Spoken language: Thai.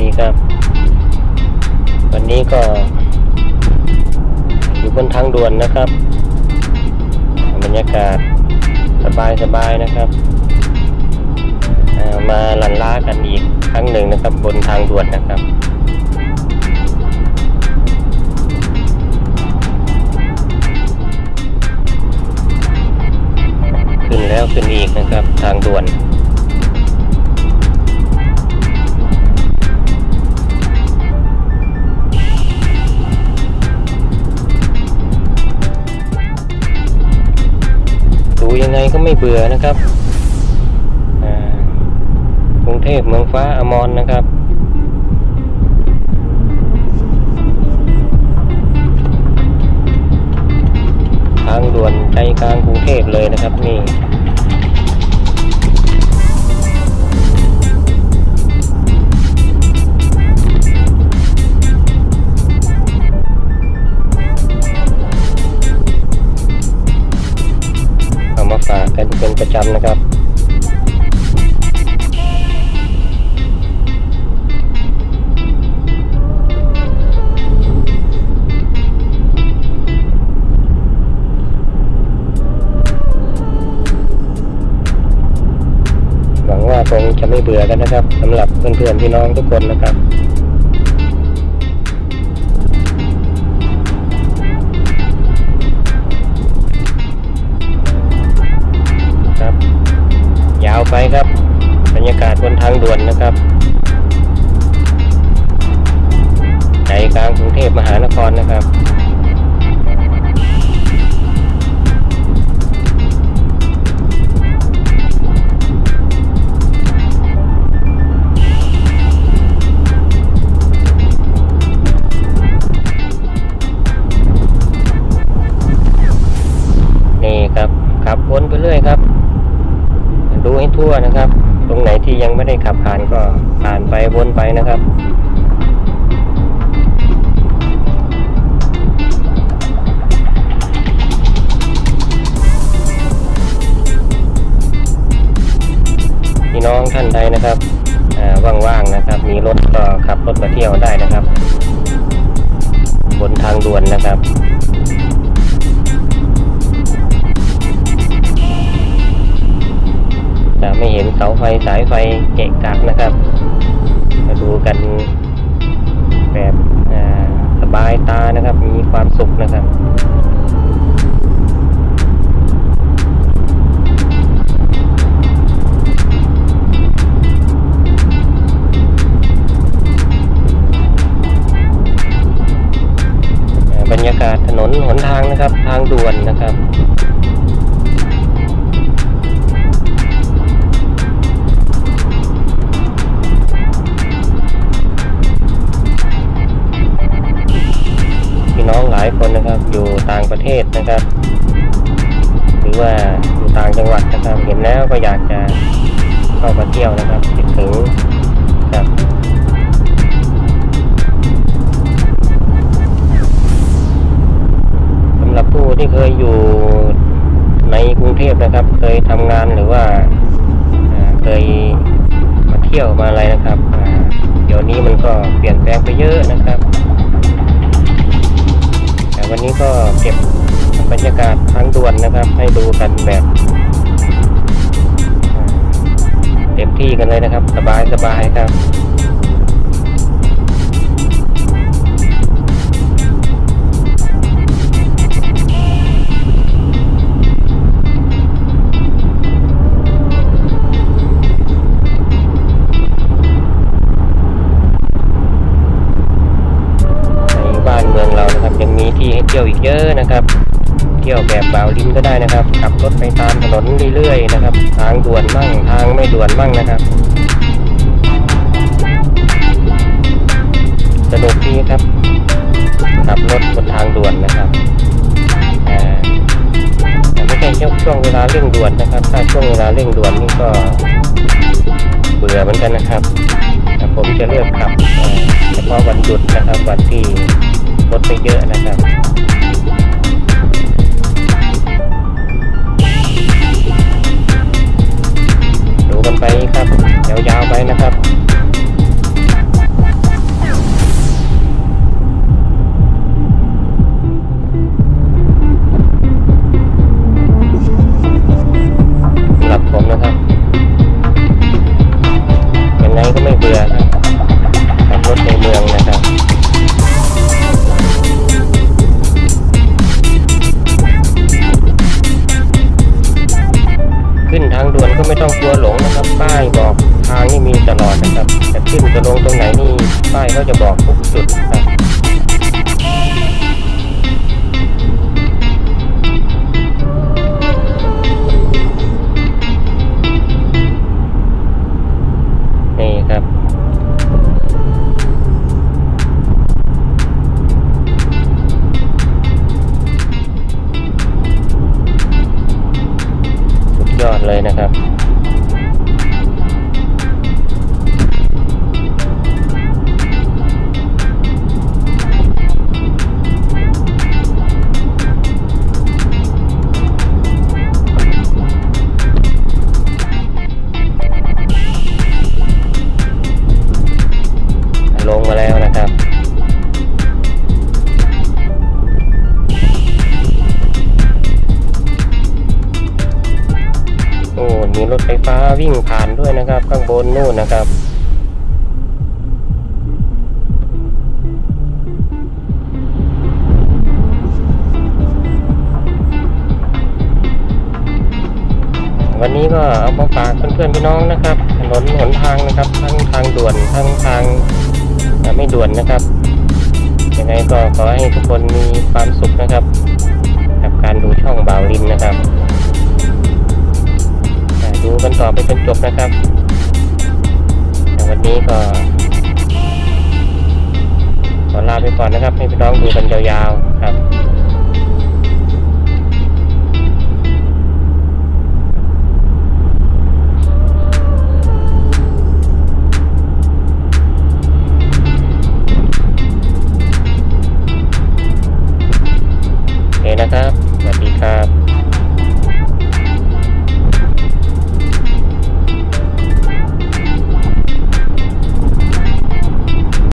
ดีครับ วันนี้ก็ อยู่บนทางด่วนนะครับ บรรยากาศสบายๆนะครับามาลันล้ากันอีกครั้งหนึ่งนะครับ บนทางด่วนนะครับขึ้นแล้วขึ้นอีกนะครับ ทางด่วน ยังไงก็ไม่เบื่อนะครับกรุงเทพเมืองฟ้าอมรนะครับทางด่วนใจกลางกรุงเทพเลยนะครับนี่ ฝากกันเป็นประจำนะครับหวังว่าคงจะไม่เบื่อกันนะครับสำหรับเพื่อนๆพี่น้องทุกคนนะครับ ด่วนนะครับใจกลางกรุงเทพมหานครนะครับนี่ครับขับวนไปเรื่อยครับ ดูให้ทั่วนะครับ ตรงไหนที่ยังไม่ได้ขับผ่านก็ผ่านไปวนไปนะครับพี่น้องท่านใดนะครับว่างๆนะครับ มีรถก็ขับรถมาเที่ยวได้นะครับ บนทางด่วนนะครับ สาไฟสายไฟเกะกะนะครับมาดูกันแบบสบายตานะครับ มีความสุขนะครับบรรยากาศถนนหนทางนะครับ ทางด่วนนะครับ นะครับ อยู่ต่างประเทศนะครับ หรือว่าอยู่ต่างจังหวัดนะครับ เห็นแล้วก็อยากจะเข้ามาเที่ยวนะครับคิดถึงครับสำหรับผู้ที่เคยอยู่ในกรุงเทพนะครับ เคยทำงานหรือว่าเคยมาเที่ยวมาอะไรนะครับเดี๋ยวนี้มันก็เปลี่ยนแปลงไปเยอะนะครับ วันนี้ก็เก็บบรรยากาศทางด่วนนะครับ ให้ดูกันแบบเต็มที่กันเลยนะครับ สบายสบายครับ เยอะนะครับ เที่ยวแบบบ่าวลิ้นก็ได้นะครับ ขับรถไปตามถนนเรื่อยๆนะครับ ทางด่วนมั่งทางไม่ด่วนมั่งนะครับ สนุกดีครับ ขับรถบนทางด่วนนะครับอ่าแต่ไม่ใช่ช่วงช่วงเวลาเร่งด่วนนะครับ ถ้าช่วงเวลาเร่งด่วนนี่ก็เบื่อเหมือนกันนะครับแต่ผมจะเลือกขับเฉพาะวันหยุดนะครับวันที่รถไม่เยอะนะครับ ก็ไม่ต้องกลัวหลงนะครับ ป้ายบอกทางนี่มีตลอดนะครับจะขึ้นจะลงตรงไหนนี่ป้ายก็จะบอกทุกจุดนะ เลยนะครับ รถไฟฟ้าวิ่งผ่านด้วยนะครับ ข้างบนนู่นนะครับวันนี้ก็เอามาฝากเพื่อนๆพี่น้องนะครับถนนหนทางนะครับ ทั้งทางด่วนทั้งทางไม่ด่วนนะครับยังไงก็ขอให้ทุกคนมีความสุขนะครับ กับการดูช่องบ่าวลินนะครับ ดูกันต่อไปจนจบนะครับแต่วันนี้ก็ขอลาไปก่อนนะครับ ให้พี่น้องดูกันยาวๆครับ